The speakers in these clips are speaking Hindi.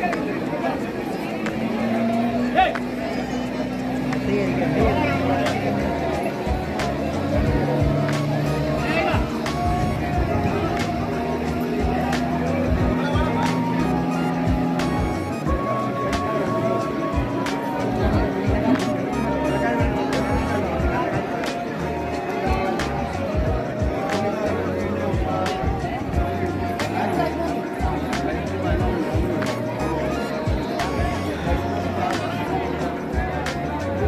Gracias.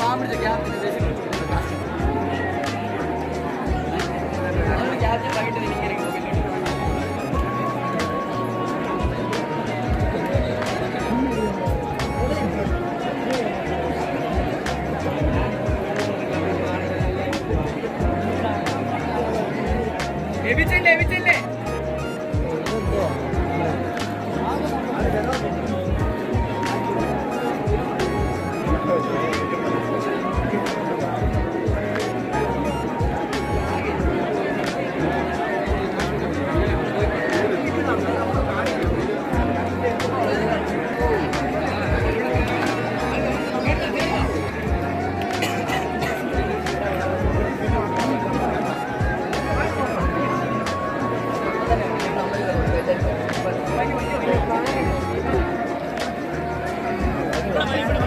പാമ്പിടിച്ച ക്യാപ്റ്റൻ Thank you.